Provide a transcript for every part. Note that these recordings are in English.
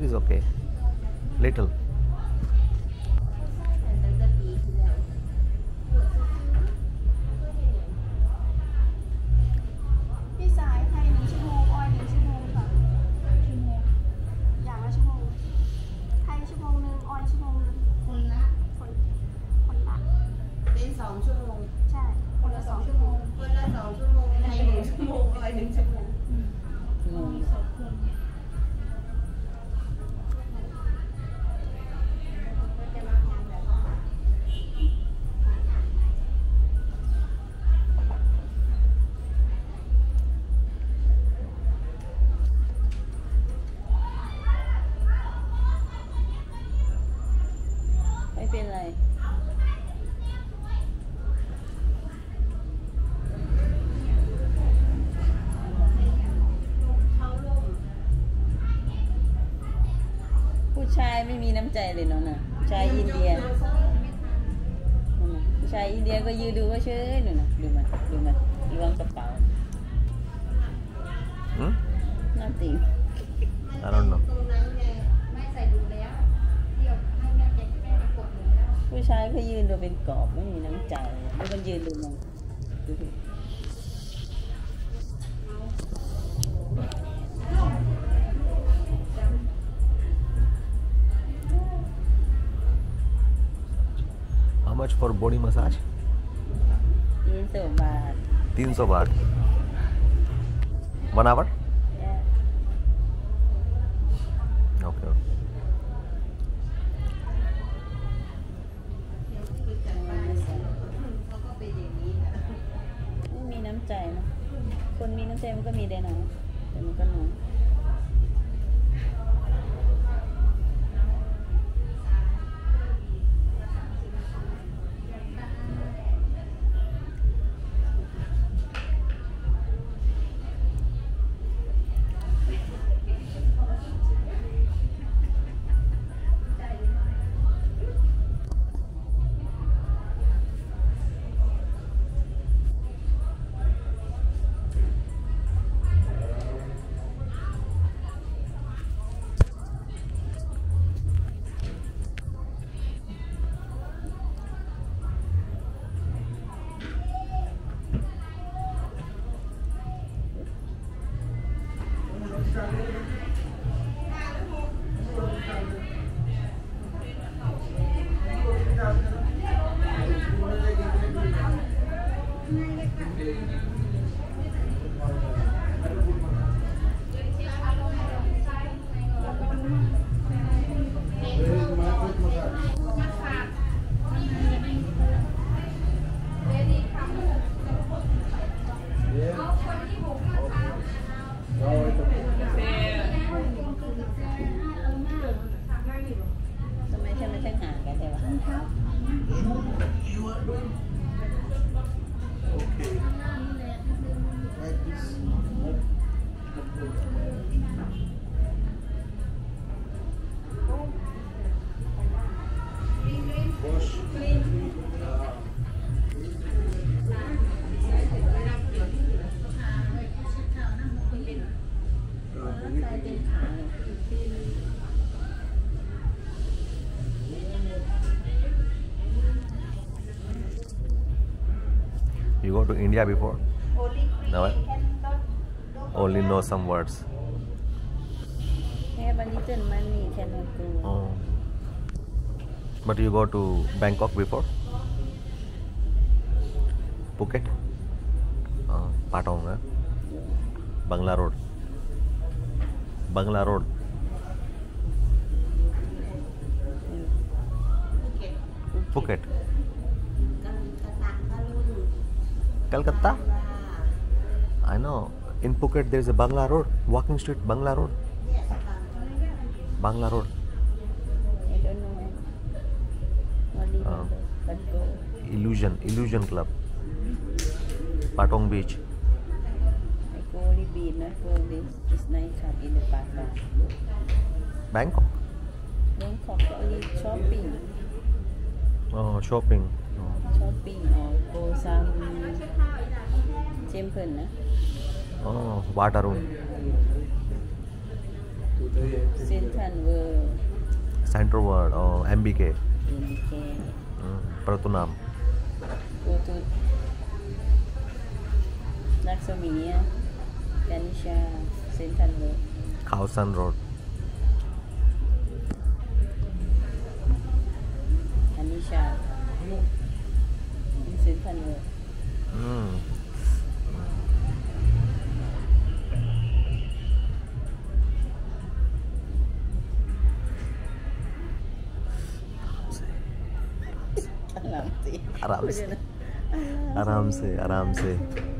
hair is okay little Thank you. ผู้ชายไม่มีน้ำใจเลยเนาะน่ะผู้ชายอินเดียนั่นน่ะผู้ชายอินเดียก็ยืนดูก็เฉยหนูนะดูมันดูมันล้วงกระเป๋า hmm? nothing I don't know ตรงนั้นไงไม่ใส่ดูแล้วเดี๋ยวให้แม่เจ็บแม่กดดูแล้วผู้ชายก็ยืนดูเป็นกรอบไม่มีน้ำใจดูมันยืนดูมันดูดิ ป็นอย่างนี้นะ ไม่มีน้ำใจนะคนมีน้ำใจมันก็มีได้นะแต่มันก็น้อย to India before? No. I only know some words. Have a little money, cannot go. Oh. But you go to Bangkok before? Phuket? Uh, Patong, huh? Bangla Road. Bangla Road. Calcutta? I know. In Phuket, there is a Bangla Road, walking street, Bangla Road. Bangla Road. I don't know. Um, Illusion, Illuzion Club. Patong Beach. I've only been, not all this. It's. Bangkok? Bangkok, only shopping. Oh, shopping. Oh. shopping. Swim करना है water room Central World और M B K Pratunam Laksaminia, Ganesha, Central Road. Khausan Road. Ganesha, Central Road. Mm. आराम से आराम से आराम से।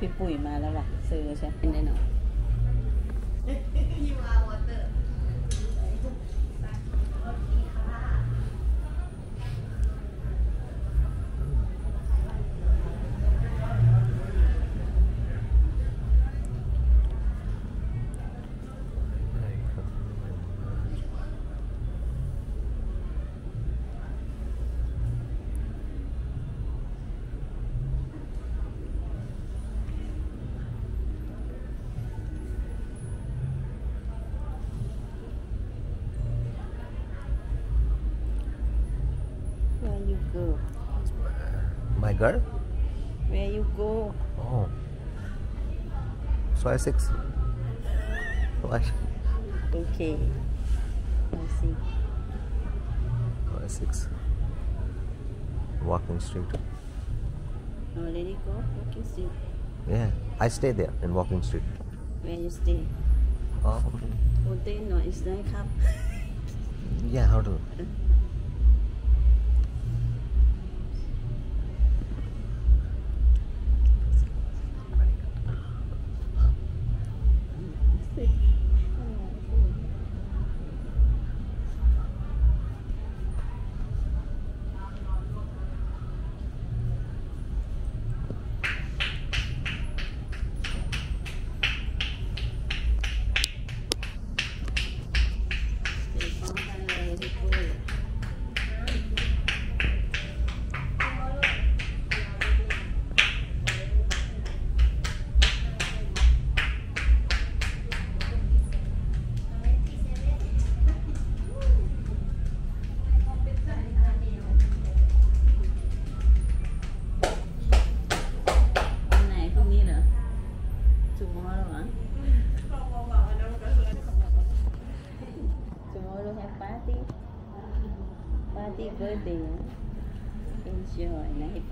พี่ปุ๋ยมาแล้วล่ะ ซื้อใช่เป็นแน่นอน Girl, Where you go? Oh. Soi six. Why? Okay. I see. I six. Walking Street. No, let it go. Walking Street. Yeah, I stay there in Walking Street. Where you stay? Oh. Hotel no, it's nightclub. yeah, how to.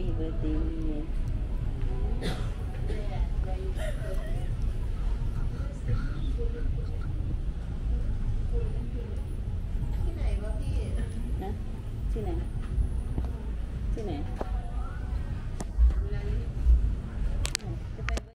ะ happy birthday